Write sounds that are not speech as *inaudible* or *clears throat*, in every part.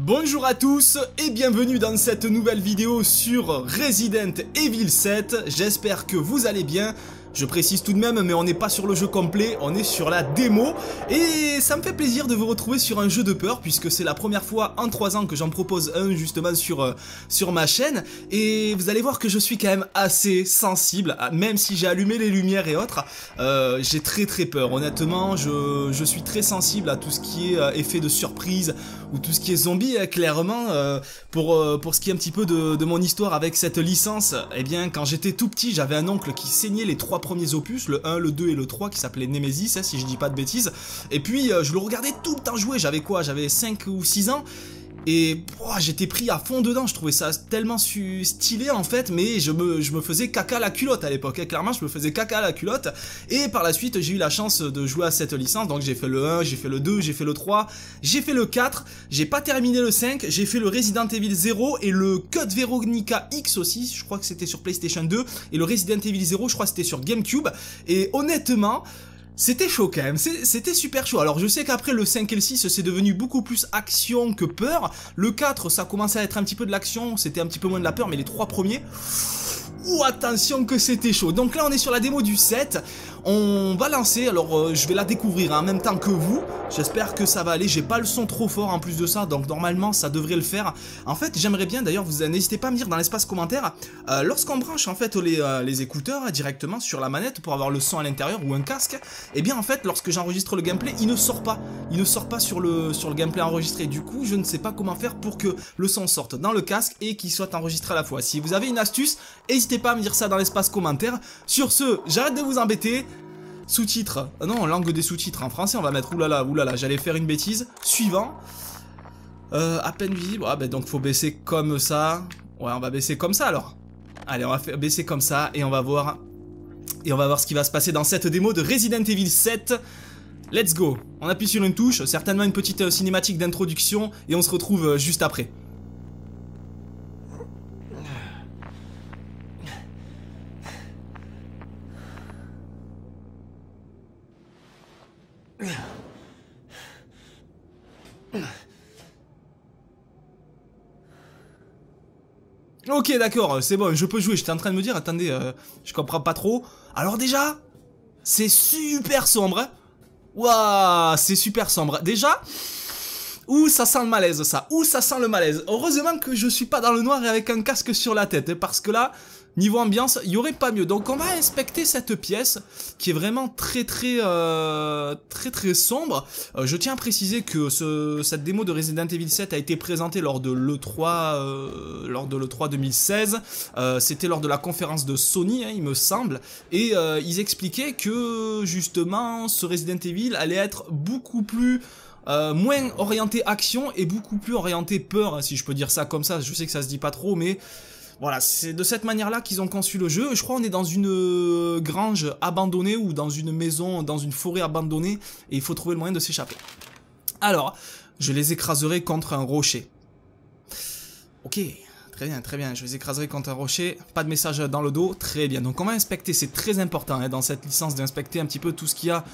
Bonjour à tous et bienvenue dans cette nouvelle vidéo sur Resident Evil 7. J'espère que vous allez bien. Je précise tout de même, mais on n'est pas sur le jeu complet, on est sur la démo. Et ça me fait plaisir de vous retrouver sur un jeu de peur, puisque c'est la première fois en 3 ans que j'en propose un justement sur, euh, sur ma chaîne. Et vous allez voir que je suis quand même assez sensible, même si j'ai allumé les lumières et autres. Euh, j'ai très très peur, honnêtement, je, je, suis très sensible à tout ce qui est euh, effet de surprise, ou tout ce qui est zombie, hein, clairement. Pour, pour ce qui est un petit peu de, de mon histoire avec cette licence, eh bien, quand j'étais tout petit, j'avais un oncle qui saignait les trois premiers opus, le 1, le 2 et le 3, qui s'appelait Nemesis, hein, si je dis pas de bêtises. Et puis, euh, je le regardais tout le temps jouer, j'avais quoi? J'avais 5 ou 6 ans. Et j'étais pris à fond dedans, je trouvais ça tellement stylé en fait, mais je me, je me faisais caca la culotte à l'époque, hein. clairement je me faisais caca la culotte. Et par la suite j'ai eu la chance de jouer à cette licence, donc j'ai fait le 1, j'ai fait le 2, j'ai fait le 3, j'ai fait le 4, j'ai pas terminé le 5, j'ai fait le Resident Evil 0 et le Code Veronica X aussi, je crois que c'était sur PlayStation 2, et le Resident Evil 0 je crois que c'était sur GameCube, et honnêtement... C'était chaud quand même, c'était super chaud. Alors je sais qu'après le 5 et le 6 c'est devenu beaucoup plus action que peur. Le 4 ça commençait à être un petit peu de l'action, c'était un petit peu moins de la peur, mais les trois premiers... Ouh attention que c'était chaud. Donc là on est sur la démo du 7. On va lancer, alors euh, je vais la découvrir en même temps que vous. J'espère que ça va aller, j'ai pas le son trop fort en plus de ça, donc normalement ça devrait le faire. En fait j'aimerais bien, d'ailleurs vous n'hésitez pas à me dire dans l'espace commentaire, euh, lorsqu'on branche en fait les, euh, les écouteurs directement sur la manette pour avoir le son à l'intérieur ou un casque, et eh bien en fait lorsque j'enregistre le gameplay il ne sort pas. Il ne sort pas sur le, sur le gameplay enregistré, du coup je ne sais pas comment faire pour que le son sorte dans le casque et qu'il soit enregistré à la fois. Si vous avez une astuce, n'hésitez pas à me dire ça dans l'espace commentaire. Sur ce, j'arrête de vous embêter. Sous-titres. Ah non, langue des sous-titres. En français, on va mettre oulala, oulala, j'allais faire une bêtise. Suivant. Euh, à peine visible. Ah ben donc faut baisser comme ça. Ouais, on va baisser comme ça alors. Allez, on va faire baisser comme ça et on va voir. Et on va voir ce qui va se passer dans cette démo de Resident Evil 7. Let's go. On appuie sur une touche, certainement une petite euh, cinématique d'introduction et on se retrouve euh, juste après. Ok, d'accord, c'est bon, je peux jouer. J'étais en train de me dire, attendez, euh, je comprends pas trop. Alors déjà, c'est super sombre. Hein. Waouh, c'est super sombre. Déjà, où ça sent le malaise, ça? Où ça sent le malaise? Heureusement que je suis pas dans le noir et avec un casque sur la tête, hein, parce que là, Niveau ambiance, il y aurait pas mieux. Donc on va inspecter cette pièce qui est vraiment très très euh, très très sombre. Euh, je tiens à préciser que ce, cette démo de Resident Evil 7 a été présentée lors de l'E3 euh, lors de l'E3 2016. C'était lors de la conférence de Sony, hein, il me semble, et ils expliquaient que justement ce Resident Evil allait être beaucoup plus moins orienté action et beaucoup plus orienté peur, hein, si je peux dire ça comme ça. Je sais que ça se dit pas trop, mais voilà, c'est de cette manière-là qu'ils ont conçu le jeu. Je crois qu'on est dans une euh, grange abandonnée ou dans une maison, dans une forêt abandonnée, et il faut trouver le moyen de s'échapper. Alors, je les écraserai contre un rocher. Ok, très bien, très bien, je les écraserai contre un rocher, pas de message dans le dos, très bien. Donc on va inspecter, c'est très important hein, dans cette licence d'inspecter un petit peu tout ce qu'il y a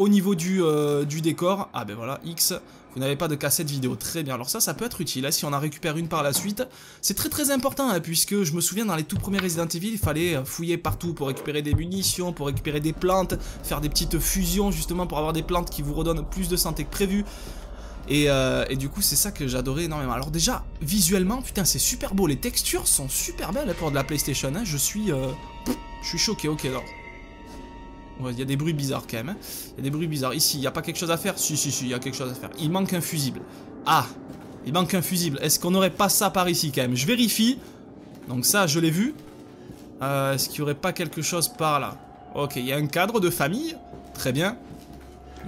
au niveau du, euh, du décor. Ah ben voilà, X, vous n'avez pas de cassette vidéo. Très bien, alors ça, ça peut être utile, hein, si on en récupère une par la suite. C'est très très important, hein, puisque je me souviens dans les tout premiers Resident Evil, il fallait euh, fouiller partout pour récupérer des munitions, pour récupérer des plantes, faire des petites fusions justement pour avoir des plantes qui vous redonnent plus de santé que prévu. Et, euh, du coup, c'est ça que j'adorais énormément. Alors déjà, visuellement, putain, c'est super beau. Les textures sont super belles pour de la PlayStation. Hein. Je suis... Euh, je suis choqué, ok, alors il y a des bruits bizarres quand même. Hein. Il y a des bruits bizarres. Ici, il n'y a pas quelque chose à faire Si, si, si, il y a quelque chose à faire. Il manque un fusible. Ah Il manque un fusible. Est-ce qu'on n'aurait pas ça par ici quand même? Je vérifie. Donc ça, je l'ai vu. Euh, est-ce qu'il n'y aurait pas quelque chose par là? Ok, il y a un cadre de famille. Très bien.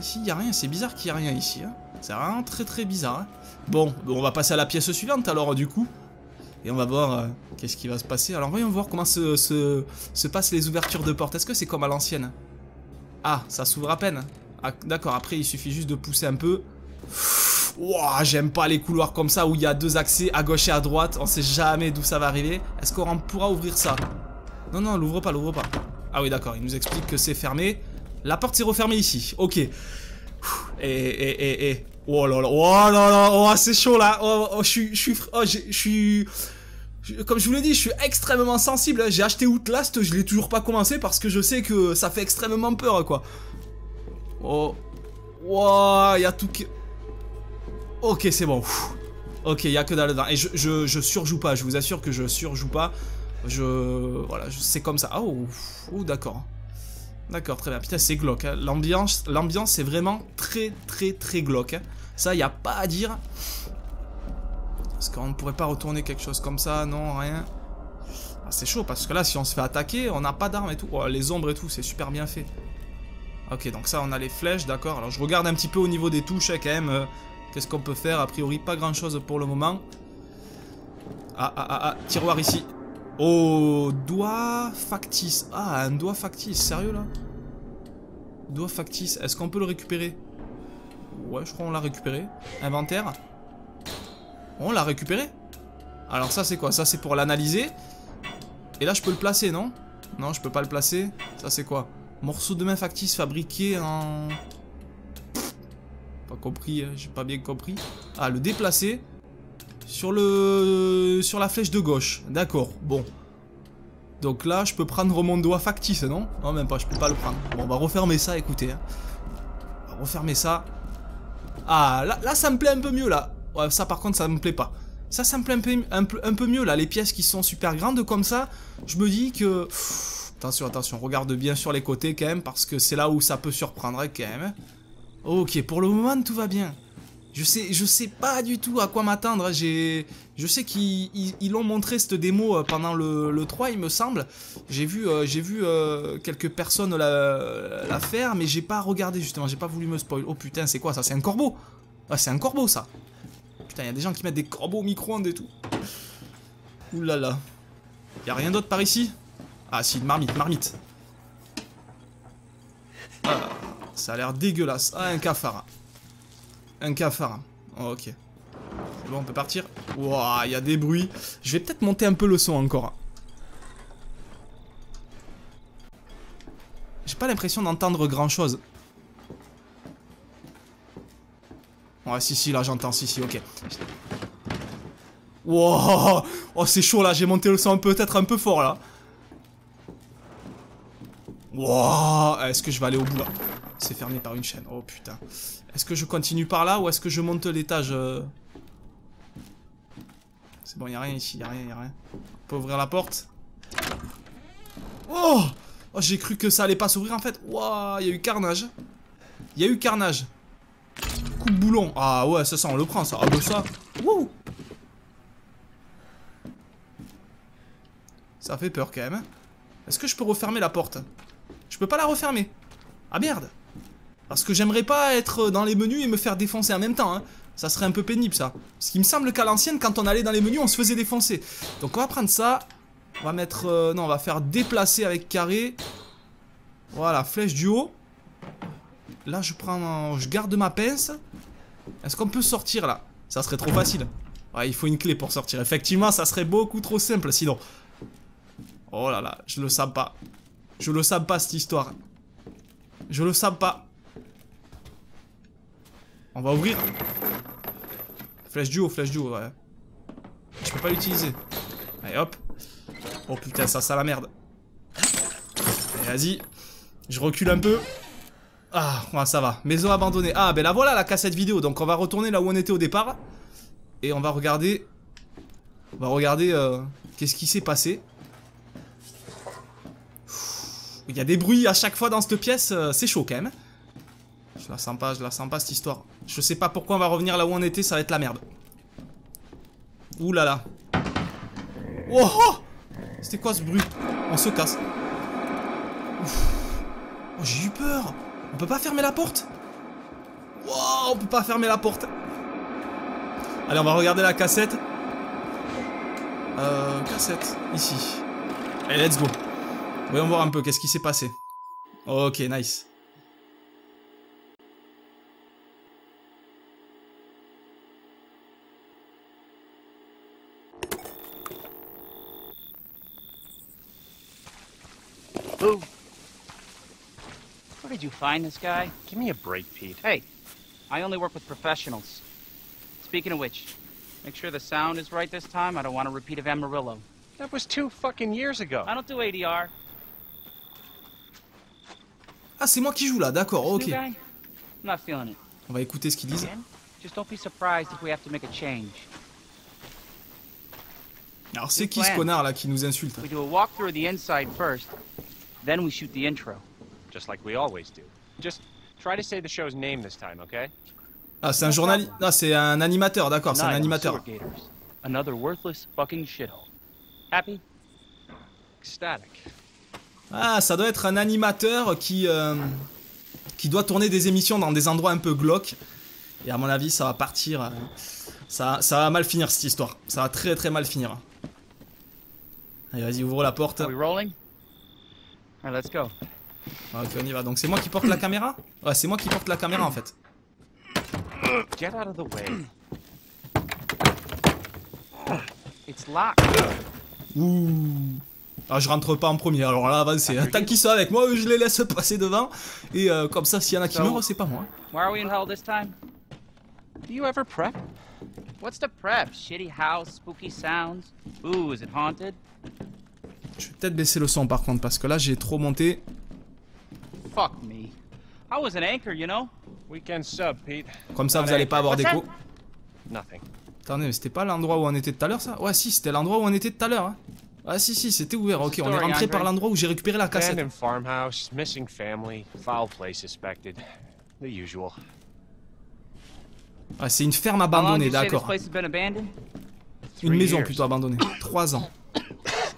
Ici, il n'y a rien. C'est bizarre qu'il n'y ait rien ici. Hein. C'est vraiment très très bizarre. Hein. Bon, on va passer à la pièce suivante alors du coup. Et on va voir euh, qu'est-ce qui va se passer. Alors voyons voir comment se, se, se passent les ouvertures de portes. Est-ce que c'est comme à l'ancienne? Ah, ça s'ouvre à peine. Ah, D'accord, après il suffit juste de pousser un peu. Wouah, j'aime pas les couloirs comme ça où il y a deux accès à gauche et à droite. On sait jamais d'où ça va arriver. Est-ce qu'on pourra ouvrir ça? Non, non, l'ouvre pas, l'ouvre pas. Ah oui, d'accord, il nous explique que c'est fermé. La porte s'est refermée ici. Ok. Et, et, et, et. Oh là là, oh là là, oh c'est chaud là. Oh, oh je suis, je suis, oh, je suis, comme je vous l'ai dit, je suis extrêmement sensible. J'ai acheté Outlast, je l'ai toujours pas commencé parce que je sais que ça fait extrêmement peur quoi. Oh, wow, il y a tout qui. Ok, c'est bon. Ok, il y a que dalle dedans. Et je, je, je, surjoue pas, je vous assure que je surjoue pas. Je. Voilà, c'est comme ça. Oh, oh d'accord. D'accord, très bien. Putain, c'est glauque. Hein. L'ambiance, l'ambiance, c'est vraiment très, très, très glauque. Hein. Ça, il n'y a pas à dire. Parce qu'on ne pourrait pas retourner quelque chose comme ça, non, rien. Ah, c'est chaud, parce que là, si on se fait attaquer, on n'a pas d'armes et tout. Oh, les ombres et tout, c'est super bien fait. Ok, donc ça, on a les flèches, d'accord. Alors, je regarde un petit peu au niveau des touches, hein, quand même. Euh, qu'est-ce qu'on peut faire A priori, pas grand-chose pour le moment. Ah, ah, ah, ah, tiroir ici. Oh, doigt factice. Ah, un doigt factice, sérieux là? Doigt factice, est-ce qu'on peut le récupérer? Ouais, je crois qu'on l'a récupéré. Inventaire. On l'a récupéré Alors ça c'est quoi? Ça c'est pour l'analyser. Et là je peux le placer, non? Non, je peux pas le placer. Ça c'est quoi? Morceau de main factice fabriqué en... Pas compris, hein, j'ai pas bien compris. Ah, le déplacer. Sur le... Sur la flèche de gauche. D'accord, bon. Donc là, je peux prendre mon doigt factice, non? Non, même pas, je peux pas le prendre. Bon, on va refermer ça, écoutez. Hein. On va refermer ça. Ah, là, là, ça me plaît un peu mieux, là. Ça, par contre, ça me plaît pas. Ça, ça me plaît un peu, un mieux, là. Les pièces qui sont super grandes comme ça, je me dis que... attention, attention, regarde bien sur les côtés, quand même, parce que c'est là où ça peut surprendre, hein, quand même. Ok, pour le moment, tout va bien. Je sais, je sais pas du tout à quoi m'attendre. J'ai, je sais qu'ils l'ont montré cette démo euh, pendant le, 3, il me semble. J'ai vu, euh, vu euh, quelques personnes la, faire, mais j'ai pas regardé justement. J'ai pas voulu me spoil. Oh putain, c'est quoi ça? C'est un corbeau Ah, c'est un corbeau ça. Putain, il y a des gens qui mettent des corbeaux au micro-ondes et tout. Ouh là là. Y a rien d'autre par ici? Ah si, une marmite, marmite. Ah, ça a l'air dégueulasse. Ah, un cafard. Un cafard. Oh, ok. Bon, on peut partir? Ouah, il y a des bruits. Je vais peut-être monter un peu le son encore. J'ai pas l'impression d'entendre grand chose. Ouais, si, si, là j'entends, si, si, ok. Wow Oh, c'est chaud là, j'ai monté le son peut-être un peu fort là. Wow Est-ce que je vais aller au bout là? C'est fermé par une chaîne. Oh putain. Est-ce que je continue par là ou est-ce que je monte l'étage euh? C'est bon, il a rien ici, il a rien, y a rien. On peut ouvrir la porte? Oh, oh J'ai cru que ça allait pas s'ouvrir en fait. Il y a eu carnage. Y a eu carnage. De boulon. Ah ouais, ça, ça on le prend ça. Ah bah ça. Wouh Ça fait peur quand même. Hein. Est-ce que je peux refermer la porte? Je peux pas la refermer. Ah merde parce que j'aimerais pas être dans les menus et me faire défoncer en même temps. Hein. Ça serait un peu pénible ça. Parce qu'il me semble qu'à l'ancienne, quand on allait dans les menus, on se faisait défoncer. Donc on va prendre ça. On va mettre... Euh, non, on va faire déplacer avec carré. Voilà, flèche du haut. Là, je prends... Je garde ma pince. Est-ce qu'on peut sortir là? Ça serait trop facile. Ouais, il faut une clé pour sortir. Effectivement, ça serait beaucoup trop simple sinon. Oh là là, je le sens pas. Je le sens pas cette histoire. Je le sens pas. On va ouvrir. Flèche du haut, flèche du haut, ouais. Je peux pas l'utiliser. Allez, hop. Oh putain, ça, ça la merde. Vas-y. Je recule un peu. Ah, ça va. Maison abandonnée. Ah, ben la voilà la cassette vidéo. Donc on va retourner là où on était au départ. Et on va regarder... On va regarder euh, qu'est-ce qui s'est passé. Il y a des bruits à chaque fois dans cette pièce. Euh, c'est chaud quand même. Je la sens pas, je la sens pas cette histoire. Je sais pas pourquoi on va revenir là où on était, ça va être la merde. Ouh là là. Oh, oh C'était quoi ce bruit? On se casse. Oh, j'ai eu peur. On peut pas fermer la porte? Wow, on peut pas fermer la porte. Allez, on va regarder la cassette. Euh, cassette, ici. Allez, let's go. Voyons voir un peu qu'est-ce qui s'est passé. Ok, nice. Where did you find this guy? Give me a break, Pete. Hey, I only work with professionals. Speaking of which, make sure the sound is right this time. I don't want a repeat of Amarillo. That was two fucking years ago. I don't do ADR. Ah, c'est moi qui joue là, d'accord, ok. I'm not feeling it. On va écouter ce qu'ils disent. Again? Just don't be surprised if we have to make a change. Alors, c'est qui ce connard là qui nous insulte We do a walkthrough of the inside first, then we shoot the intro. Just like we always do. Just try to say the show's name this time, okay? Ah, c'est un journaliste. Ah, c'est un animateur, d'accord, c'est un animateur. Another worthless fucking shithole. Happy? Ecstatic. Ah, ça doit être un animateur qui, euh, qui doit tourner des émissions dans des endroits un peu glauques. Et à mon avis, ça va partir. euh, ça, ça va mal finir cette histoire. Ça va très très mal finir. Allez, vas-y, ouvre la porte. Are we rolling? Alright, let's go. Ok, on y va. Donc c'est moi qui porte la caméra *clears throat* Ouais, c'est moi qui porte la caméra en fait. Get out of the way. It's locked. Ouh. Ah, je rentre pas en premier. Alors là, avancez. hein. Tant qu'ils sont avec moi, je les laisse passer devant. Et euh, comme ça, s'il y en a qui meurent, c'est pas moi. Why are we in hell this time? Do you ever prep? What's the prep? Shitty house, spooky sounds. Ooh, is it haunted? Je vais peut-être baisser le son par contre, parce que là, j'ai trop monté. Fuck me. I was an anchor, you know? Weekend sub, Pete. Comme ça, Not vous allez pas avoir d'écho. Nothing. Attendez, mais c'était pas l'endroit où on était tout à l'heure, ça? Ouais, si, c'était l'endroit où on était tout à l'heure. Hein. Ah, si, si, c'était ouvert. Ok, on est rentré par l'endroit où j'ai récupéré la cassette. Abandoned farmhouse, missing family, foul play suspected. The usual. Ah, c'est une ferme abandonnée, d'accord. Une maison plutôt abandonnée. Trois ans.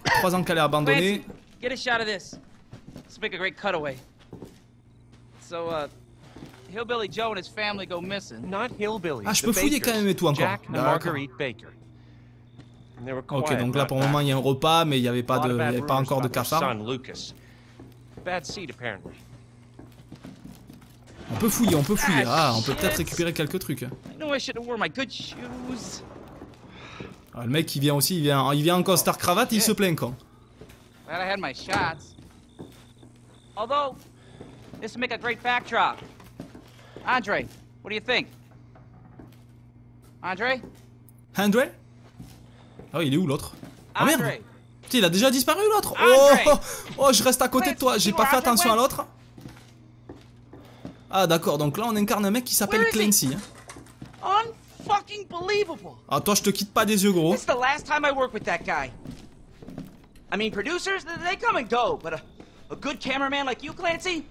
Trois ans qu'elle est abandonnée. Get a shot of this. Let's make a great cutaway. So, uh, Hillbilly Joe and his family go missing. Not hillbillies. Ah, je peux fouiller quand même et tout encore. Jack and D'accord. Marguerite Baker. Ok, donc là pour le moment il y a un repas, mais il n'y avait pas de, il y avait encore de cafard. On peut fouiller, on peut fouiller. Ah, Ah, on peut peut-être récupérer quelques trucs. I know I should have worn my good shoes. Ah, le mec il vient aussi, il vient, il vient en costard cravate, et il se plaint quand. This would make a great backdrop. Andre, what do you think? Andre? Andre? Oh, il est où l'autre? Oh merde Andre! Putain, il a déjà disparu l'autre oh, *laughs* oh, je reste à côté de toi, j'ai pas fait attention à l'autre. Ah d'accord, donc là on incarne un mec qui s'appelle? Clancy. hein. Ah toi je te quitte pas des yeux gros. The last time I work with that guy. I mean, producers, th- they come and go, but a, a good cameraman like you, Clancy,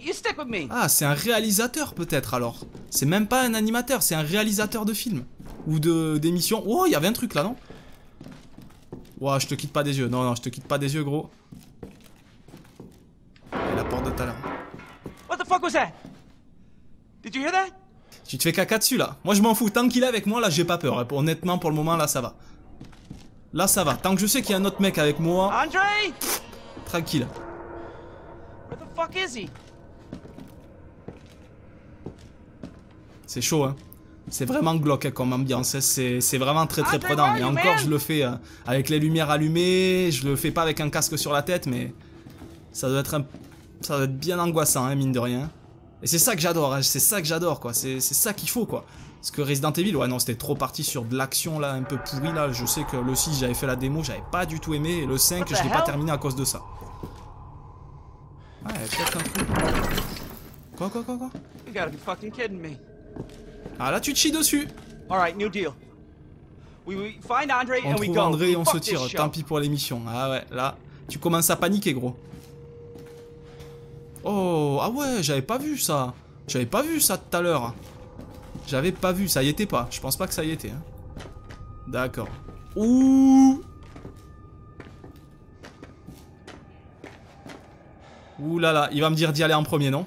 you stick with me. Ah c'est un réalisateur peut-être alors. C'est même pas un animateur, c'est un réalisateur de film. Ou de d'émission. Oh il y avait un truc là non? Ouah je te quitte pas des yeux, non non je te quitte pas des yeux gros. Et la porte de tout à l'heure. What the fuck was that? Did you hear that? Tu te fais caca dessus là. Moi je m'en fous. Tant qu'il est avec moi là, j'ai pas peur. Honnêtement, pour le moment là, ça va. Là, ça va. Tant que je sais qu'il y a un autre mec avec moi, tranquille. Where the fuck is he? C'est chaud, hein. C'est vraiment glauque comme ambiance. hein. C'est c'est vraiment très très Andre, prenant. where Et encore, je le fais euh, avec les lumières allumées. Je le fais pas avec un casque sur la tête, mais ça doit être un... ça doit être bien angoissant, hein, mine de rien. Et c'est ça que j'adore. hein. C'est ça que j'adore, quoi. C'est c'est ça qu'il faut, quoi. Parce que Resident Evil, ouais, non, c'était trop parti sur de l'action là, un peu pourri là. Je sais que le 6, j'avais fait la démo, j'avais pas du tout aimé. Et le 5, What je l'ai pas terminé à cause de ça. Ouais, peut-être un truc. Quoi, quoi, quoi, quoi? You gotta be fucking kidding me. Ah là, tu te chies dessus. Alright, new deal. We, we find Andre On and we trouve go. André et on se Fuck tire. Tant pis pour l'émission. Ah ouais, là, tu commences à paniquer, gros. Oh, ah ouais, j'avais pas vu ça. J'avais pas vu ça tout à l'heure. J'avais pas vu, ça y était pas. Je pense pas que ça y était. hein. D'accord. Ouh Ouh là là, il va me dire d'y aller en premier, non?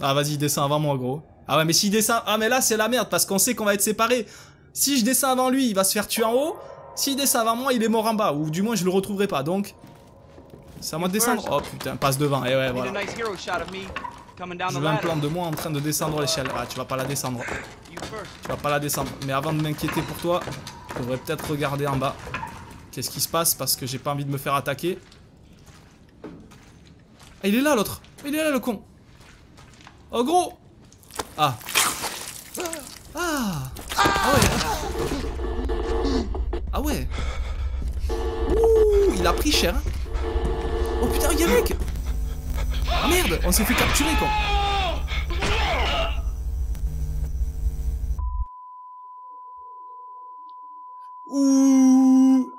Ah vas-y, descends avant moi, gros. Ah ouais, mais s'il descend... Ah mais là, c'est la merde, parce qu'on sait qu'on va être séparés. Si je descends avant lui, il va se faire tuer en haut. S'il descend avant moi, il est mort en bas. Ou du moins, je le retrouverai pas, donc... C'est à moi de descendre. Oh putain, passe devant. Et ouais, I need voilà. Je veux un plan de moi en train de descendre l'échelle. Ah, tu vas pas la descendre. Tu vas pas la descendre. Mais avant de m'inquiéter pour toi, je devrais peut-être regarder en bas. Qu'est-ce qui se passe? Parce que j'ai pas envie de me faire attaquer. Ah, il est là l'autre. Il est là le con. Oh gros Ah. Ah. Ah ouais. Ah ouais. Ouh, il a pris cher. hein. Oh putain, y'a mec. Ah merde, on s'est fait capturer quoi. Ouh.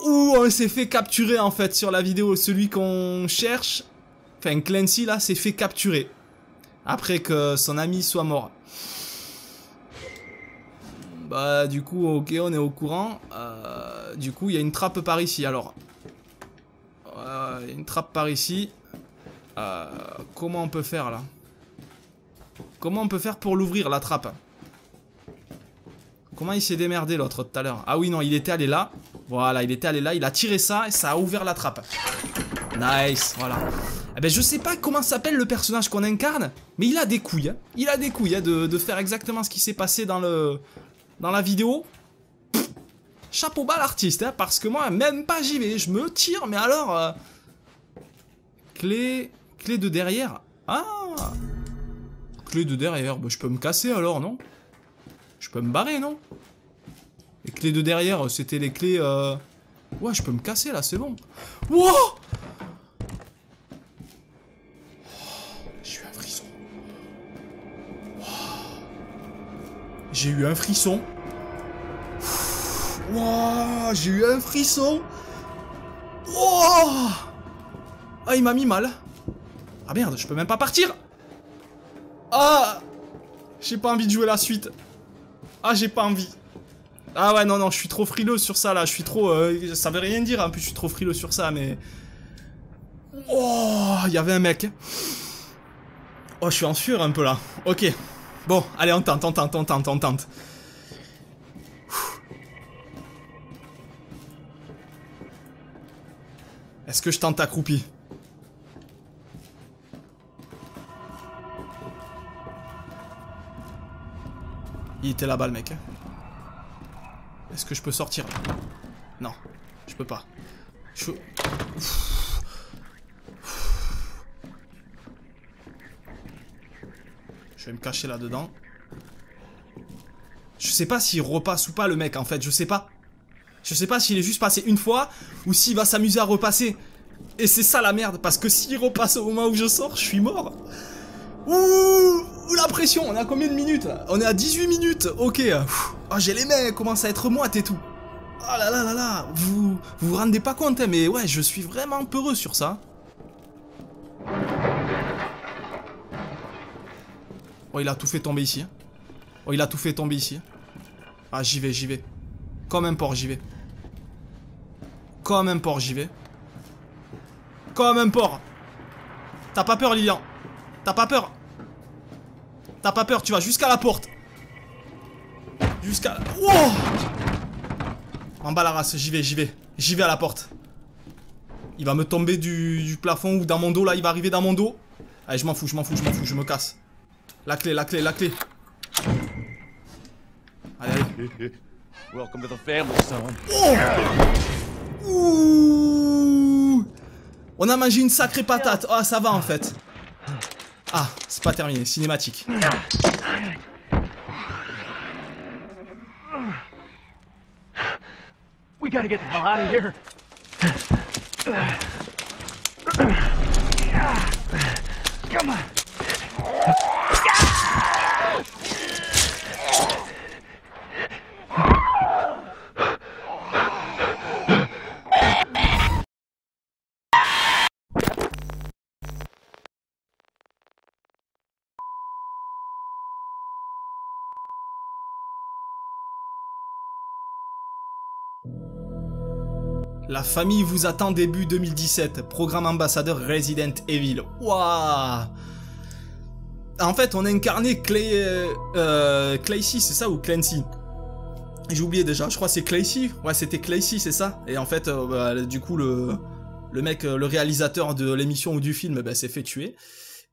Ouh, on s'est fait capturer en fait sur la vidéo. Celui qu'on cherche, enfin Clancy là, s'est fait capturer. Après que son ami soit mort. Bah du coup, ok, on est au courant. Euh, du coup, il y a une trappe par ici alors. Il y a une trappe par ici. Euh, comment on peut faire là? Comment on peut faire pour l'ouvrir la trappe? Comment il s'est démerdé l'autre tout à l'heure? Ah oui non, il était allé là. Voilà, il était allé là, il a tiré ça et ça a ouvert la trappe. Nice, voilà. Eh ben je sais pas comment s'appelle le personnage qu'on incarne, mais il a des couilles. hein. Il a des couilles hein, de, faire exactement ce qui s'est passé dans le dans la vidéo. Chapeau bas l'artiste, hein, parce que moi même pas j'y vais, je me tire, mais alors euh, clé clé de derrière. Ah, clé de derrière. Bah, je peux me casser alors non? Je peux me barrer non? Les clés de derrière, c'était les clés. Euh... Ouais, je peux me casser là, c'est bon. Wow J'ai eu un frisson. Wow, j'ai eu un frisson. Wow ah, il m'a mis mal. Ah merde, je peux même pas partir. Ah J'ai pas envie de jouer la suite. Ah, j'ai pas envie. Ah ouais, non, non, je suis trop frileux sur ça, là. Je suis trop... euh, ça veut rien dire, en plus, je suis trop frileux sur ça, mais... Oh, il y avait un mec. Oh, je suis en sueur un peu, là. Ok. Bon, allez, on tente, on tente, on tente, on tente. Est-ce que je tente accroupi? Il était là-bas le mec. hein. Est-ce que je peux sortir? Non, je peux pas. Je... vais me cacher là-dedans. Je sais pas s'il repasse ou pas le mec en fait, je sais pas. Je sais pas s'il est juste passé une fois ou s'il va s'amuser à repasser. Et c'est ça la merde, parce que s'il repasse au moment où je sors, je suis mort. Ouh, la pression, on est à combien de minutes On est à 18 minutes, ok. Oh, j'ai les mains, commence à être moites et tout. Oh là là là là, vous vous, vous rendez pas compte, hein, mais ouais, je suis vraiment peureux sur ça. Oh, il a tout fait tomber ici. hein. Oh, il a tout fait tomber ici. Ah, j'y vais, j'y vais. Comme un porc, j'y vais. Comme un porc, j'y vais. Comme un porc. T'as pas peur, Lilian? T'as pas peur? T'as pas peur, tu vas jusqu'à la porte. Jusqu'à... Wow En bas la race, j'y vais, j'y vais. J'y vais à la porte. Il va me tomber du, du plafond ou dans mon dos, là, il va arriver dans mon dos. Allez, je m'en fous, je m'en fous, je m'en fous, je me casse. La clé, la clé, la clé. Allez, allez. Welcome to the family, son. Oh Ouh On a mangé une sacrée patate. Ah, ça va en fait. Ah, c'est pas terminé. Cinématique. We gotta get the hell out of here. Come on. Famille vous attend début 2017. Programme ambassadeur Resident Evil. Waouh En fait, on a incarné Clay... Euh, euh, Claycy, c'est ça ou Clancy? J'ai oublié déjà, je crois que c'est Claycy. Ouais, c'était Claycy, c'est ça. Et en fait, euh, bah, du coup, le, le mec, euh, le réalisateur de l'émission ou du film, bah, s'est fait tuer.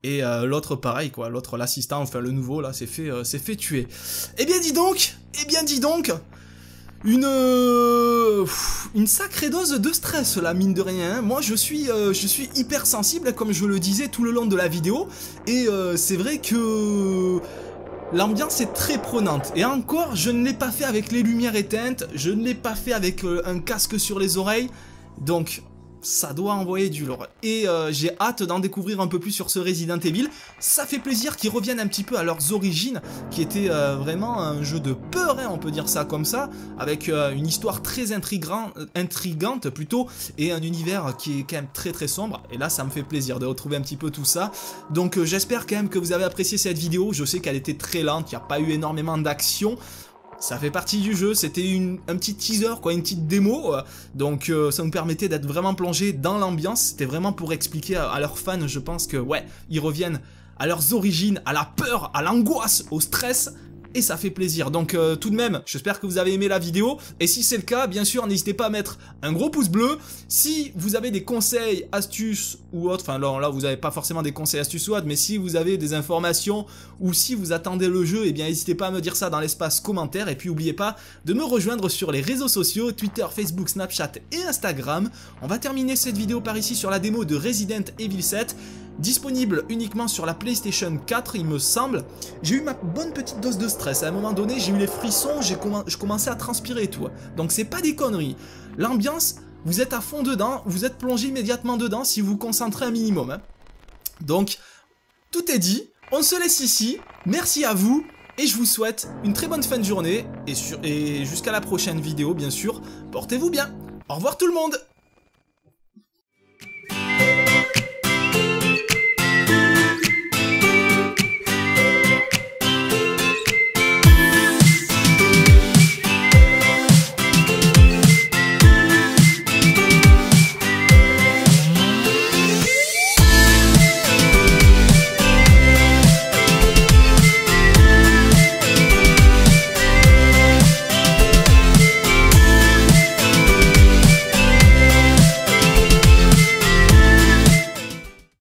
Et l'autre pareil quoi, l'autre l'assistant, enfin le nouveau là, s'est fait, fait tuer. Eh bien dis donc, eh bien dis donc, une euh, une sacrée dose de stress là mine de rien. hein. Moi je suis euh, je suis hyper sensible comme je le disais tout le long de la vidéo et euh, c'est vrai que L'ambiance est très prenante. Et encore, je ne l'ai pas fait avec les lumières éteintes, je ne l'ai pas fait avec euh, un casque sur les oreilles. Donc, ça doit envoyer du lourd. Et euh, j'ai hâte d'en découvrir un peu plus sur ce Resident Evil. Ça fait plaisir qu'ils reviennent un petit peu à leurs origines, qui était euh, vraiment un jeu de peur, hein, on peut dire ça comme ça, avec euh, une histoire très intrigante plutôt, et un univers qui est quand même très très sombre. Et là, ça me fait plaisir de retrouver un petit peu tout ça. Donc j'espère quand même que vous avez apprécié cette vidéo. Je sais qu'elle était très lente, il n'y a pas eu énormément d'action. Ça fait partie du jeu, c'était un petit teaser, quoi, une petite démo, euh, donc euh, ça nous permettait d'être vraiment plongé dans l'ambiance, c'était vraiment pour expliquer à, leurs fans, je pense que ouais, ils reviennent à leurs origines, à la peur, à l'angoisse, au stress, et ça fait plaisir. Donc euh, tout de même, j'espère que vous avez aimé la vidéo, et si c'est le cas, bien sûr, n'hésitez pas à mettre un gros pouce bleu. Si vous avez des conseils, astuces ou autres, enfin là, vous n'avez pas forcément des conseils, astuces ou autres, mais si vous avez des informations, ou si vous attendez le jeu, eh bien n'hésitez pas à me dire ça dans l'espace commentaire, et puis n'oubliez pas de me rejoindre sur les réseaux sociaux, Twitter, Facebook, Snapchat et Instagram. On va terminer cette vidéo par ici sur la démo de Resident Evil 7 disponible uniquement sur la PlayStation 4 il me semble. J'ai eu ma bonne petite dose de stress, à un moment donné j'ai eu les frissons, j'ai je commençais à transpirer et tout. Donc c'est pas des conneries. L'ambiance, vous êtes à fond dedans, vous êtes plongé immédiatement dedans si vous vous concentrez un minimum. Hein. Donc tout est dit, on se laisse ici, merci à vous, et je vous souhaite une très bonne fin de journée, et, et jusqu'à la prochaine vidéo bien sûr, portez-vous bien. Au revoir tout le monde